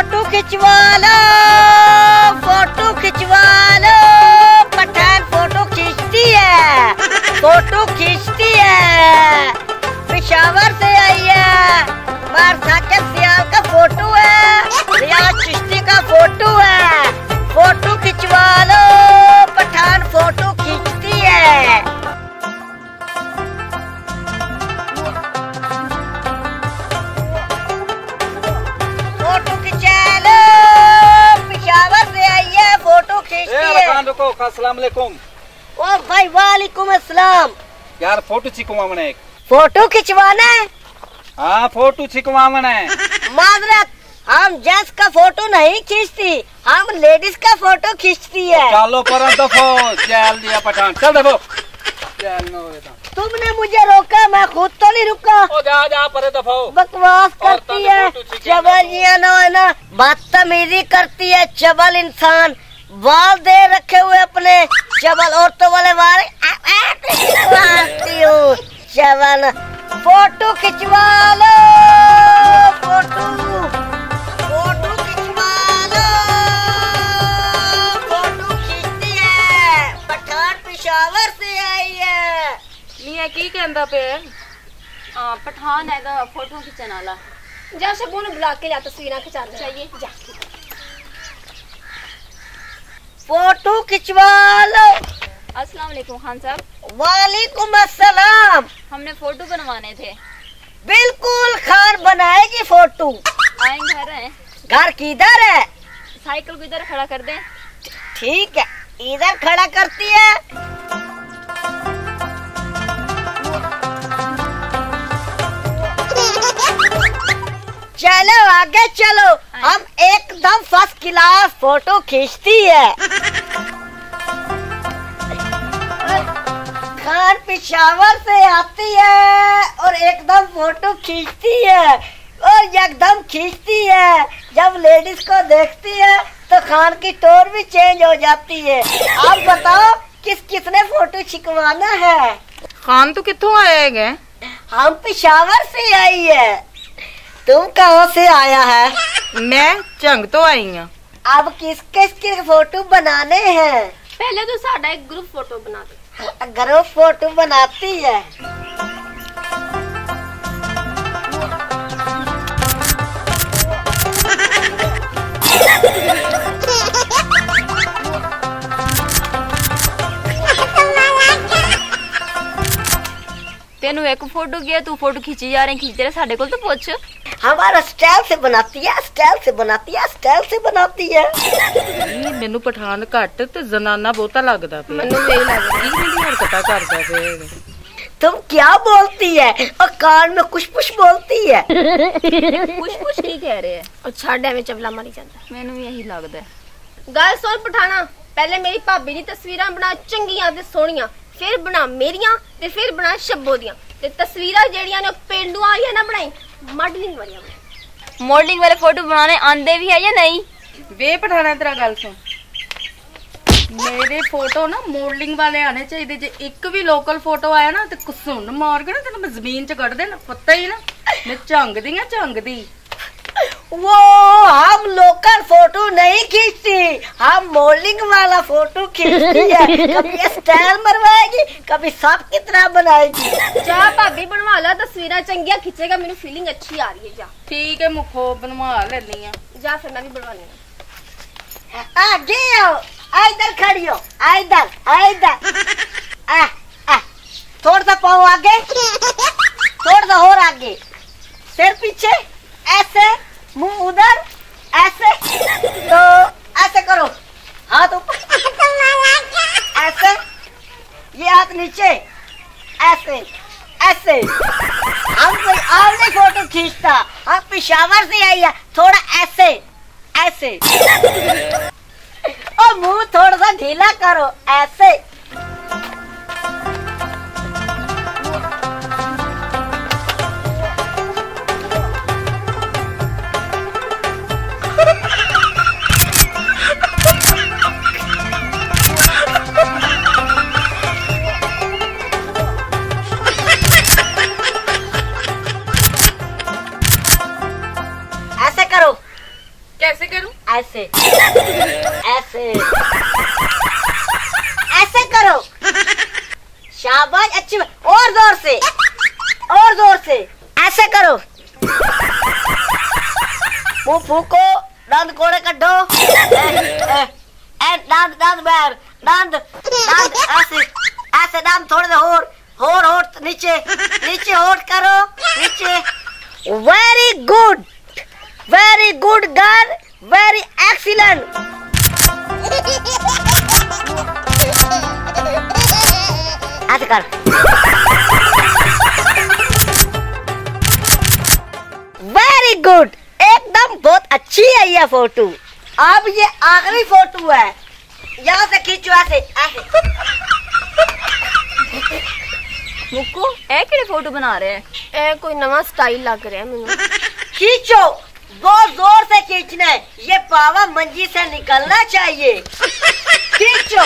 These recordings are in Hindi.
फ़ोटो खिंचवा लो, फ़ोटो खिंचवा लो। पठान फ़ोटो खींचती है, फ़ोटो खींचती है। पिशावर से आई है बार साकिब सियाल का फ़ोटो है, रियाज चिश्ती का फ़ोटो है। फ़ोटो खिंचवा लो, पठान फ़ोटो अस्सलाम वालेकुम ओ भाई वालेकुम अस्सलाम। यार फ़ोटो छिकवावण है फ़ोटो खिंचवाना है? हाँ फ़ोटो छिकवावण है माजरत हम जेंट्स का फ़ोटो नहीं खींचती हम लेडीज़ का फ़ोटो खींचती है। चलो पर दफो चल दिया पठान। चल दफो चल नो तुमने मुझे रोका मैं खुद तो नहीं रुका। ओ जा जा पर दफो बकवास करती है। ने फ़ोटो खींची ना है ना बदतमीजी करती है चबल इंसान। बाल दे रखे हुए अपने चवल औरतों वाले बाल। चवल फ़ोटो खिंचवा लो फ़ोटो। पठान पिशावर से आई है। पठान फ़ोटो खिंचन वाला जा सबू बुला के जा तस्वीर खिंचा चाहिए फ़ोटो खिंचवा लो। अस्सलाम वालेकुम खान साहब। वालेकुम अस्सलाम। हमने फ़ोटो बनवाने थे। बिल्कुल खान बनाएगी फ़ोटो। आए घर हैं। घर किधर है? साइकिल को इधर खड़ा कर दे। ठीक है इधर खड़ा करती है। चलो आगे चलो। हम एकदम फ़र्स्ट क्लास फ़ोटो खींचती है। खान पिशावर से आती है और एकदम फ़ोटो खींचती है। और एकदम खींचती है। जब लेडीज़ को देखती है तो खान की टोर भी चेंज हो जाती है। आप बताओ किस किसने फ़ोटो छिकवाना है? खान तो कितों आया है? हम पिशावर से आई है। तुम कहाँ से आया है? मैं चंग तो आई हूँ। अब किस किस के फ़ोटो बनाने हैं? पहले तो साढ़ा एक ग्रुप फ़ोटो बना दो। ग्रुप फ़ोटो बनाती है। तेन एक फ़ोटो गया तू फ़ोटो खिंची जा रही खिंच रहे साढ़े को तो पूछ। हमारा स्टाइल से बनाती है स्टाइल से बनाती है स्टाइल से बनाती है ਨਹੀਂ ਮੈਨੂੰ ਪਠਾਨ ਘੱਟ ਤੇ ਜ਼ਨਾਨਾ ਬਹੁਤਾ ਲੱਗਦਾ ਪਿਆ ਮੈਨੂੰ ਵੀ ਲੱਗ ਕੀ ਜਿਹੜੀ ਹਰਕਤਾਂ ਕਰਦਾ ਪਿਆ ਹੈਗਾ। तुम क्या बोलती है और कान में कुछ कुछ बोलती है कुछ कुछ की कह रहे हैं ਉਹ ਛੱਡ ਐਵੇਂ ਚਵਲਾ ਮਾਰੀ ਜਾਂਦਾ मैनू भी यही लगता है ਗੱਲ ਸੁਣ ਪਠਾਣਾ ਪਹਿਲੇ ਮੇਰੀ ਭਾਬੀ ਦੀ ਤਸਵੀਰਾਂ ਬਣਾ ਚੰਗੀਆਂ ਤੇ ਸੋਹਣੀਆਂ ਫਿਰ ਬਣਾ ਮੇਰੀਆਂ ਤੇ ਫਿਰ ਬਣਾ ਸ਼ੱਬੋ ਦੀਆਂ ਤੇ ਤਸਵੀਰਾਂ ਜਿਹੜੀਆਂ ਨੇ ਉਹ ਪੇਂਡੂਆਂ ਵਾਲੀਆਂ ਨਾ ਬਣਾਈ ਮਾਡਲਿੰਗ ਵਾਲੀਆਂ ਬਣਾ मॉडलिंग वाले फोटो बनाने आंदे भी है या नहीं ਵੇ ਪਠਾਣਾ ਤੇਰਾ ਗੱਲ ਸੁਣ ਮੇਰੇ ਫੋਟੋ ਨਾ ਮੋਡਲਿੰਗ ਵਾਲੇ ਆਣੇ ਚਾਹੀਦੇ ਜੇ ਇੱਕ ਵੀ ਲੋਕਲ ਫੋਟੋ ਆਇਆ ਨਾ ਤੇ ਕੁਸੁੰਨ ਮਾਰ ਕੇ ਨਾ ਤੈਨੂੰ ਮੈਂ ਜ਼ਮੀਨ 'ਚ ਕੱਢ ਦੇਣਾ ਪਤਾ ਹੀ ਨਾ ਮੈਂ ਝੰਗਦੀ ਆ ਝੰਗਦੀ वो हम लोकल फोटो नहीं खींचती हम मॉडलिंग वाला फोटो खींचती है कभी स्टाइल मरवाएगी कभी सांप की तरह बनाएगी ਜਾ ਭਾਬੀ ਬਣਵਾ ਲਾ ਤਸਵੀਰਾਂ ਚੰਗੀਆਂ ਖਿੱਚੇਗਾ ਮੈਨੂੰ ਫੀਲਿੰਗ ਅੱਛੀ ਆ ਰਹੀ ਹੈ ਜਾ ਠੀਕ ਹੈ ਮੁਖੋ ਬਣਵਾ ਲੈਣੀ ਆ ਜਾ ਫਿਰ ਮੈਂ ਵੀ ਬਣਵਾਨੀ ਆ आगे आओ इधर खड़ी हो इधर इधर आ, आ, थोड़ा सा पाओ आगे थोड़ा सा और आगे सिर पीछे ऐसे मुंह उधर ऐसे तो ऐसे करो हाथ ऊपर ऐसे ये हाथ नीचे। ऐसे ऐसे। हम कोई और नहीं फ़ोटो खींचता। हम पिशावर से आई है। थोड़ा ऐसे ऐसे। और मुँह थोड़ा सा ढीला करो। ऐसे। ऐसे। ऐसे। ऐसे करो। शाबाश अच्छी और ज़ोर से। और ज़ोर से। ऐसे करो। मुँह फूको दंद कोड़े ए, दंद दंद बैर दंद दंद ऐसे ऐसे दंद थोड़े और और और नीचे नीचे होट करो नीचे। Very good very good girl very excellent ऐसे कर वेरी गुड एकदम बहुत अच्छी है ये फ़ोटो अब ये आखिरी फ़ोटो है. यहाँ से खींचो ऐसे मुक्को ए केड़े फ़ोटो बना रहे हैं. ए कोई नवा स्टाइल लग रहा है मुझे खींचो. बहुत जोर से खींचना है ये पावा मंजी से निकलना चाहिए खींचो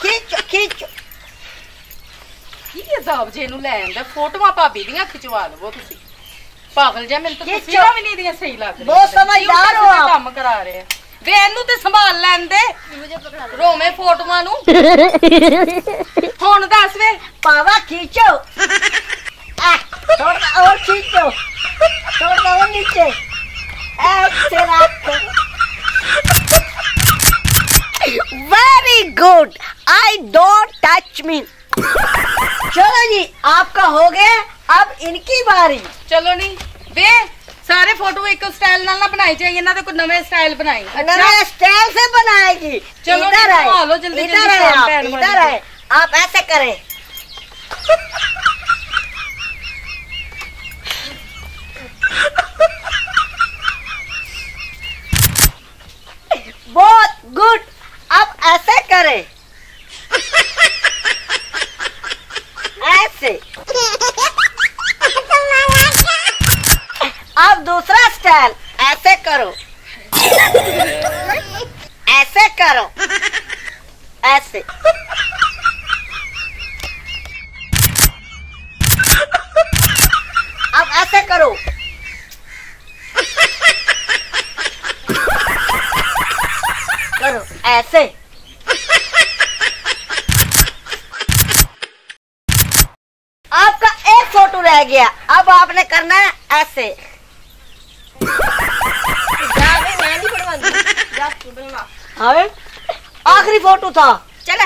खींचो खींचो ਕੀ ਹਿਸਾਬ ਜੇ ਇਹਨੂੰ ਲੈ ਆਂਦਾ ਫੋਟੋਆਂ ਭਾਬੀ ਦੀਆਂ ਖਿਚਵਾ ਲਵੋ ਤੁਸੀਂ ਪਾਗਲ ਜਿਹਾ ਮੈਨੂੰ ਤਾਂ ਇਹ ਤਸਵੀਰਾਂ ਵੀ ਨਹੀਂ ਦੀਆਂ ਸਹੀ ਲੱਗ ਰਹੀਆਂ ਬਹੁਤ ਸਮਝਦਾਰ ਹੋ ਆਪ। ਕੰਮ ਕਰਾ ਰਹੇ ਆ ਵੇ ਇਹਨੂੰ ਤੇ ਸੰਭਾਲ ਲੈਂਦੇ ਰੋਵੇਂ ਫੋਟੋਆਂ ਨੂੰ ਹੁਣ ਦੱਸ ਵੇ पावा खींचो आ, थोड़ा और खींचो थोड़ा और नीचे ऐसे रखो very good I don't touch me चलो जी आपका हो गया अब इनकी बारी ਚਲੋ ਨਹੀਂ ਵੇ ਸਾਰੇ ਫੋਟੋ ਇੱਕ ਸਟਾਈਲ ਨਾਲ ਨਾ ਬਣਾਈ ਜਾਈਏ ਇਹਨਾਂ ਦੇ ਕੋਈ ਨਵੇਂ ਸਟਾਈਲ ਬਣਾਈ नया स्टाइल से बनाएगी चलो इधर जी, आए संभालो जल्दी, इधर जल्दी आए काम आप पैन इधर वाली आए आप ऐसे करें बहुत गुड अब ऐसे करें। ऐसे अब दूसरा स्टाइल ऐसे करो ऐसे करो ऐसे अब ऐसे करो करो ऐसे। आपका एक फ़ोटो रह गया अब आपने करना है ऐसे। आखिरी फ़ोटो था। चले।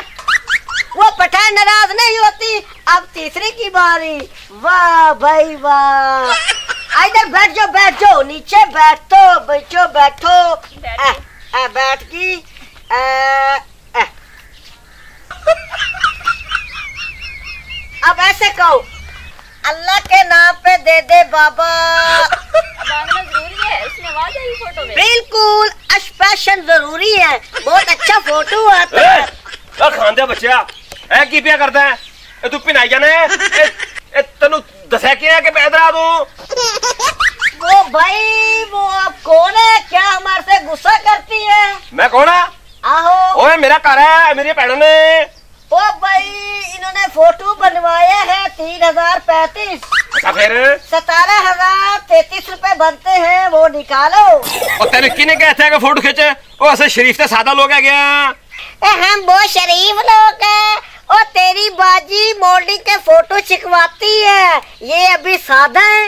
वो पठान नाराज़ नहीं होती अब तीसरी की बारी। वाह भाई वाह। इधर बैठ जाओ बैठ जाओ नीचे बैठो बैठो बैठो, बैठो। बैठ की अब ऐसे कहो अल्लाह के नाम पे दे दे बाबा। बिल्कुल एक्सप्रेशन ज़रूरी है। बहुत अच्छा फ़ोटो आता है। खांदे बच्चा। ऐ की पिया करता है? तू पिनाई जाना है? तेन दसा के है कि पैदरा तू ओ भाई वो आप कौन है? क्या हमारे से गुस्सा करती है? मैं कौन है? आहो। ओए मेरा घर है मेरी भैनों ने। ओ भाई इन्होंने फ़ोटो बनवाए हैं तीन हज़ार पैतीस। अच्छा, फिर? सतारह हज़ार तैतीस रूपए बनते हैं वो निकालो। और तेरे किने कहते हैं फ़ोटो खींचे? वो ऐसे शरीफ से सादा लोग है क्या? हम बहुत शरीफ लोग हैं। और तेरी बाजी मॉर्निंग के फ़ोटो छिकवाती है। ये अभी सादा है।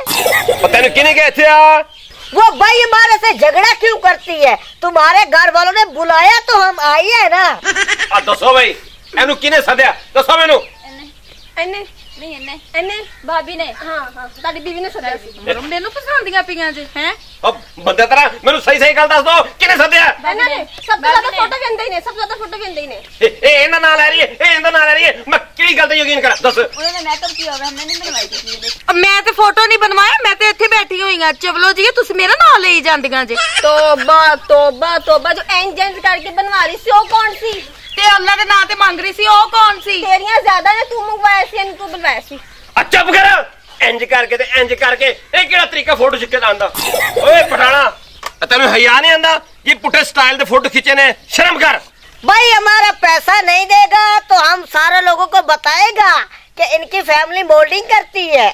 तेन किने कहते वो भाई हमारे से झगड़ा क्यों करती है? तुम्हारे घर वालों ने बुलाया तो हम आई है ना। दसो भाई एनु किने सदया? दसो मेनू। ਨਹੀਂ ਇਹਨੇ ਇਹਨੇ ਭਾਬੀ ਨੇ। ਹਾਂ ਹਾਂ। ਤੁਹਾਡੀ ਬੀਵੀ ਮੈਂ ਮੈਂ ਤੇ ਫੋਟੋ ਨਹੀਂ ਬਣਵਾਇਆ ਮੈਂ ਤੇ ਇੱਥੇ ਬੈਠੀ ਹੋਈ ਆ ਚਵਲੋ ਜੀ ਤੁਸੀਂ ਮੇਰਾ ਨਾਂ ਲਈ ਜਾਂਦੀਆਂ ਜੇ। ਤੋਬਾ ਤੋਬਾ ਤੋਬਾ ਜੋ ਕਰਕੇ ਬਣਵਾ ਰਹੀ ਸੀ ਉਹ ਕੌਣ ਸੀ? ਤੇ ਅੱਲਾ ਦੇ ਨਾਂ ਤੇ ਮੰਗ ਰਹੀ ਸੀ ਉਹ ਕੌਣ ਸੀ ਤੇਰੀਆਂ ਜ਼ਿਆਦਾ ਨੇ ਤੂੰ ਮੰਗਵਾਇਆ ਸੀ ਇਹਨੂੰ ਤੂੰ ਬਣਵਾਇਆ ਸੀ ਆ ਚੁੱਪ ਕਰ ਇੰਜ ਕਰਕੇ ਤੇ ਇੰਜ ਕਰਕੇ ਇਹ ਕਿਹੜਾ ਤਰੀਕਾ ਫੋਟੋ ਖਿੱਚੇ ਦਾ ਆਂਦਾ ਓਏ ਪਠਾਣਾ ਆ ਤੈਨੂੰ ਹਿਆ ਨਹੀਂ ਆਂਦਾ ਇਹ ਪੁੱਠੇ ਸਟਾਈਲ ਦੇ ਫੋਟੋ ਖਿੱਚੇ ਨੇ ਸ਼ਰਮ ਕਰ भाई हमारा पैसा नहीं देगा तो हम सारे लोगों को बताएगा कि इनकी फैमिली मोल्डिंग करती है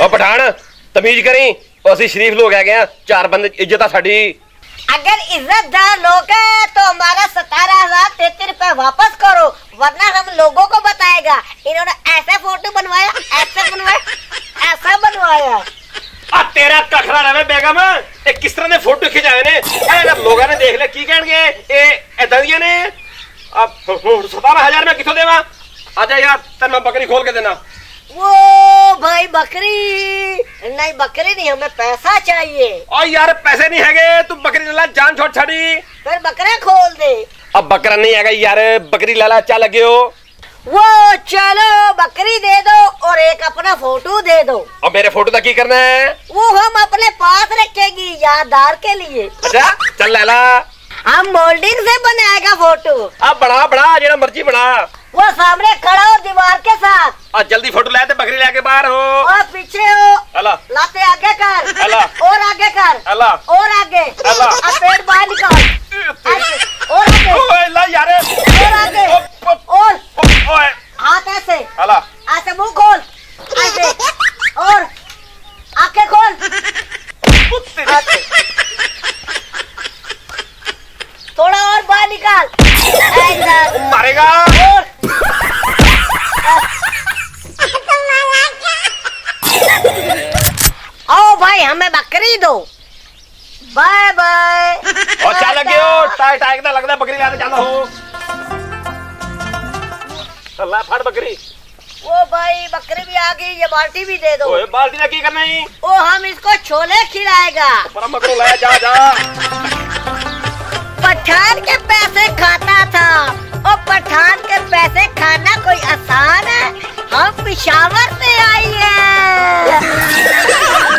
ਓ ਪਠਾਣ ਤਮੀਜ਼ ਕਰੀ ਉਹ ਅਸੀਂ ਸ਼ਰੀਫ ਲੋਕ ਹੈਗੇ ਆ ਚਾਰ ਬੰਦੇ ਇੱਜ਼ਤ ਆ ਸਾਡੀ अगर इज्जतदार लोग है तो हमारा सतारह हज़ार तेती रुपए वापस करो, वरना हम लोगों को बताएगा। इन्होंने ऐसे फ़ोटो बनवाया ऐसे बनवाया ऐसा बनवाया। आ, तेरा कखरा ना बेगम ए किस तरह ने फ़ोटो खिंचाए ने? अगर लोगों ने देख ले, की कहणगे ए एदलिया ने? अब सतारह हज़ार में किथों देवा? आजा यार तन बकरी खोल के देना। वो भाई बकरी। नहीं बकरी नहीं हमें पैसा चाहिए। और यार पैसे नहीं है तू बकरी लाला जान छोड़ छड़ी। फिर बकरा खोल दे। अब बकरा नहीं है यार बकरी लाला अच्छा लगे हो। वो चलो बकरी दे दो और एक अपना फ़ोटो दे दो। और मेरे फ़ोटो का की करना है? वो हम अपने पास रखेगी यादार के लिए। अच्छा चल लाला। हम मोल्डिंग से बनाएगा फ़ोटो। अब बड़ा बड़ा जरा मर्ज़ी बना। वो सामने खड़ा हो दीवार के साथ। और जल्दी फ़ोटो लाते बकरी लाके बाहर हो। और पीछे हो। अल्लाह। लाते आगे कर। अल्लाह। और आगे कर। अल्लाह। और आगे। अल्लाह। अब पेट बाहर निकाल। और आगे। ओए ला यार। और आगे। और। ओए। हाथ ऐसे। अल्लाह। ऐसे मुँह खोल। ऐसे और। आँखें खोल। थोड़ा और बाहर निकाल। हमें बकरी दो। बाय बाय और चल लगे हो टाइ टाइ का लगदा बकरी लेने जाना हो। चला फाड़ बकरी। ओ भाई बकरी भी आ गई ये बाल्टी भी दे दो। ओए बाल्टी ना की करना है? ओ हम इसको छोले खिलाएगा। परम बकरो ले जा जा। पठान के पैसे खाता था। ओ पठान के पैसे खाना कोई आसान है? हम पिशावर से आई है।